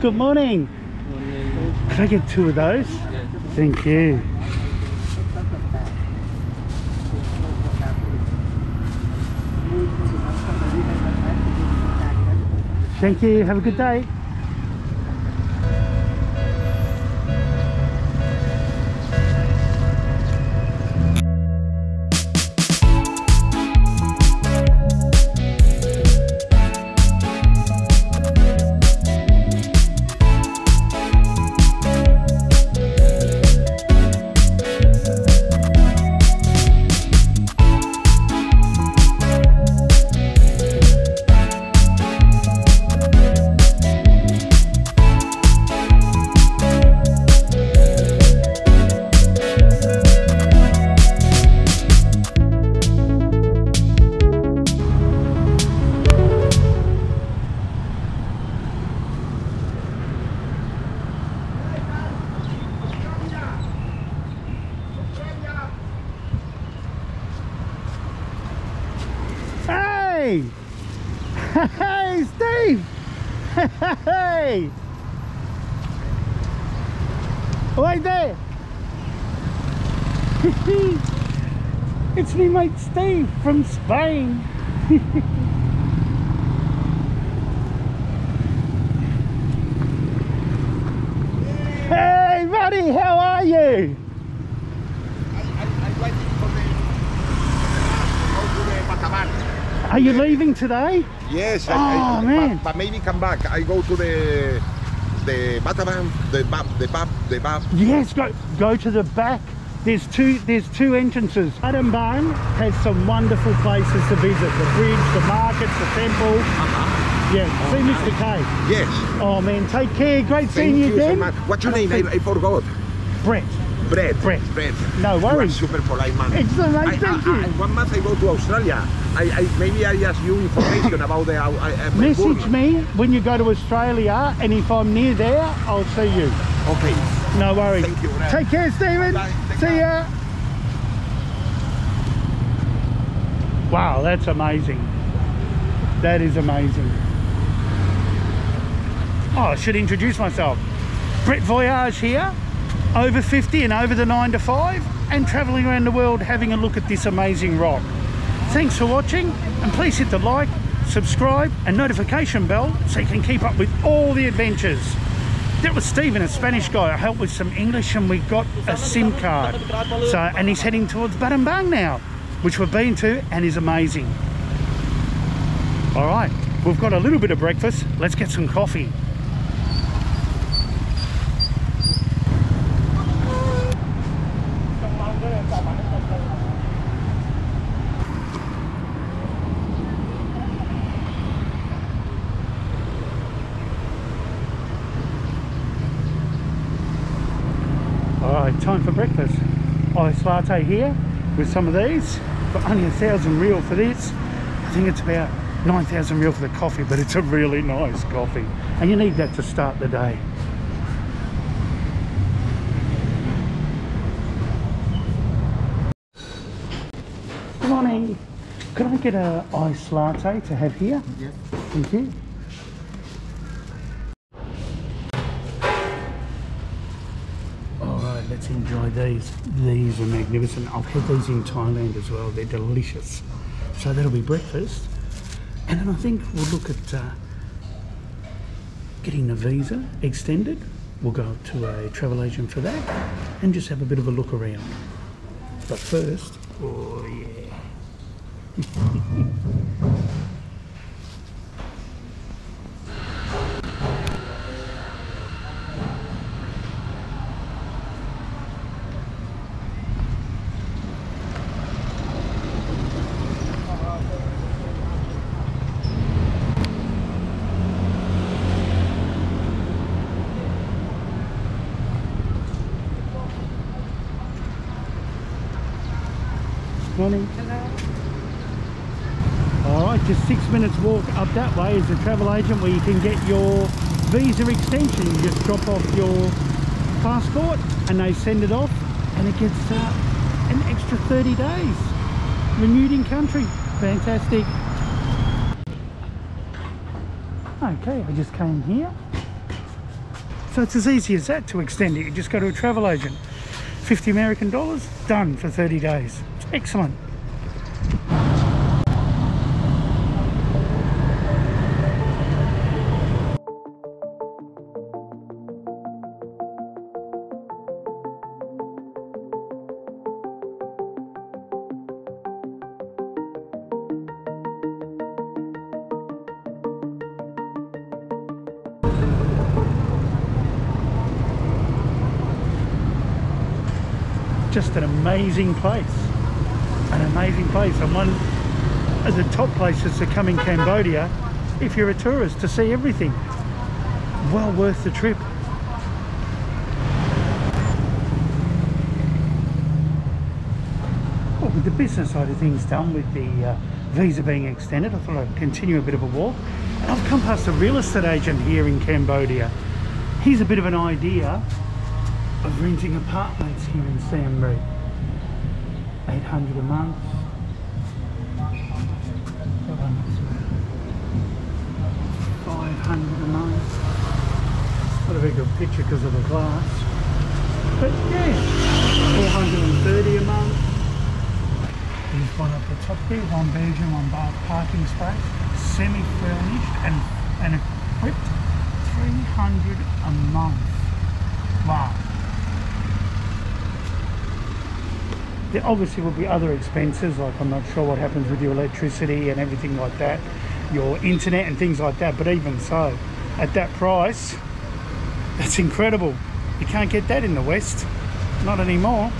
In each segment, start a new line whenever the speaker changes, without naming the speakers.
Good morning. Could I get two of those? Thank you. Thank you. Have a good day. Hey! Oh, right there! it's me mate Steve from Spain. hey buddy, how are you?
I, I, I'm waiting for the go to the Bataban.
Are you leaving today?
Yes,
Oh,
I,
man.
But, but maybe come back. I go to the the Bataban, the Bab, the Bab, the Bab.
Yes, go go to the back. There's two there's two entrances. Adam Barn has some wonderful places to visit. The bridge, the markets, the temple. Uh -huh. Yeah, see Mr. K.
Yes.
Oh man, take care. Great seeing
Thank
you
you so
again.
much. What's your name? I, I forgot.
Brett.
Brett.
Brett.
Brett.
No
You are
worries.
super polite man.
Excellent, mate.
I,
Thank
I,
you.
I, one month I go to Australia. I, I maybe I ask you information about the uh, uh,
Message me when you go to Australia and if I'm near there, I'll see you.
Okay.
No worries.
Thank you.
Take care, Stephen. See ya. Wow, that's amazing. That is amazing. Oh, I should introduce myself. Brett Voyage here, over 50 and over the 9 to 5, and travelling around the world having a look at this amazing rock. Thanks for watching, and please hit the like, subscribe, and notification bell so you can keep up with all the adventures. That was Stephen, a Spanish guy. I helped with some English and we got a SIM card. So, and he's heading towards Battambang now, which we've been to and is amazing. All right, we've got a little bit of breakfast. Let's get some coffee. All right, time for breakfast. Ice latte here with some of these, but only a thousand riel for this. I think it's about 9,000 riel for the coffee, but it's a really nice coffee. And you need that to start the day. Good morning. Could I get a ice latte to have here?
Yes.
Thank you. Let's enjoy these. These are magnificent. I've had these in Thailand as well. They're delicious. So that'll be breakfast. And then I think we'll look at uh, getting the visa extended. We'll go to a travel agent for that and just have a bit of a look around. But first, oh yeah. Morning. Hello. All right, just six minutes walk up that way is a travel agent where you can get your visa extension. You just drop off your passport and they send it off and it gets uh, an extra 30 days. Renewed in country. Fantastic. Okay, I just came here So it's as easy as that to extend it. You just go to a travel agent. 50 American dollars, done for 30 days. Excellent. just an amazing place an amazing place. And one of the top places to come in Cambodia if you're a tourist to see everything. Well worth the trip. Well with the business side of things done with the uh, visa being extended I thought I'd continue a bit of a walk. And I've come past a real estate agent here in Cambodia. Here's a bit of an idea of renting apartments here in Reap. 800 a month. 500 a month. Not a very good picture because of the glass. But yeah, 430 a month. There's one at the top there, one bedroom, one bath parking space, semi-furnished and, and equipped. 300 a month. Wow. There obviously will be other expenses like I'm not sure what happens with your electricity and everything like that your internet and things like that but even so at that price that's incredible. You can't get that in the west. Not anymore.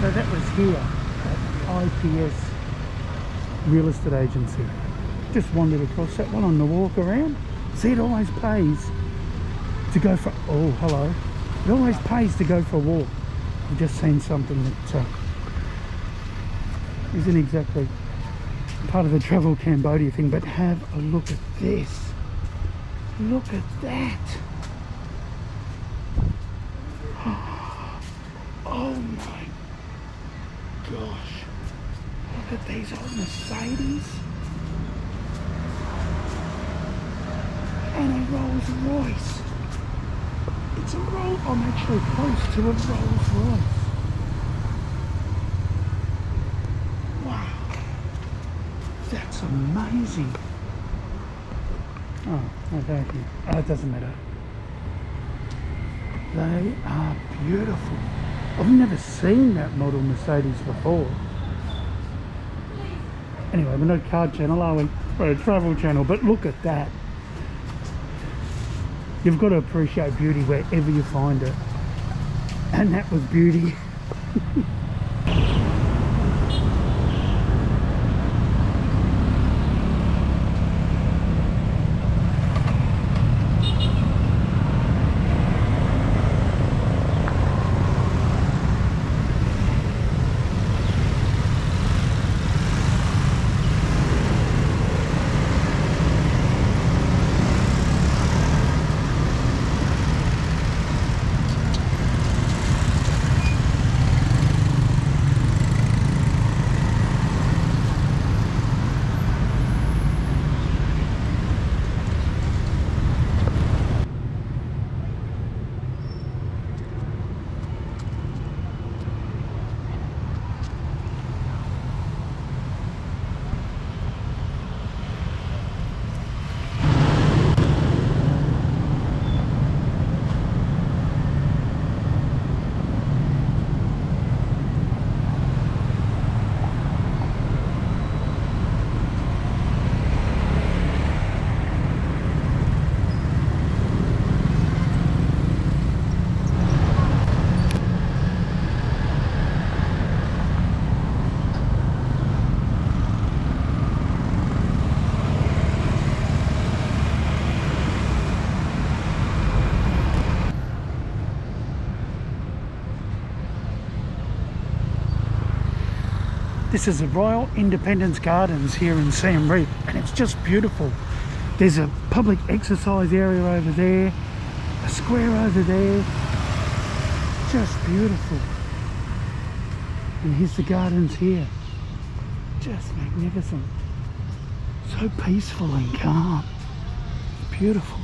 So that was here at IPS real estate agency just wandered across that one on the walk around. See it always pays to go for oh hello. It always pays to go for a walk. I've just seen something that uh, not exactly part of the travel cambodia thing but have a look at this. Look at that. Oh my gosh. Look at these old mercedes and a Rolls Royce. It's a Rolls, I'm actually close to a Rolls Royce. Wow, that's amazing. Oh, okay, oh, it doesn't matter. They are beautiful. I've never seen that model Mercedes before. Anyway, we're not a car channel, are we? We're a travel channel, but look at that you've got to appreciate beauty wherever you find it. And that was beauty This is the Royal Independence Gardens here in Siem Reap and it's just beautiful. There's a public exercise area over there, a square over there. Just beautiful. And here's the gardens here. just magnificent. So peaceful and calm. Beautiful.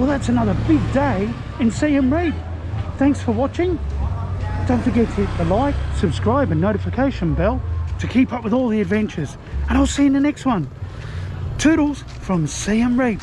Well, that's another big day in Siem Reap. Thanks for watching. Don't forget to hit the like, subscribe and notification bell to keep up with all the adventures. And I'll see you in the next one. Toodles from Siem Reap.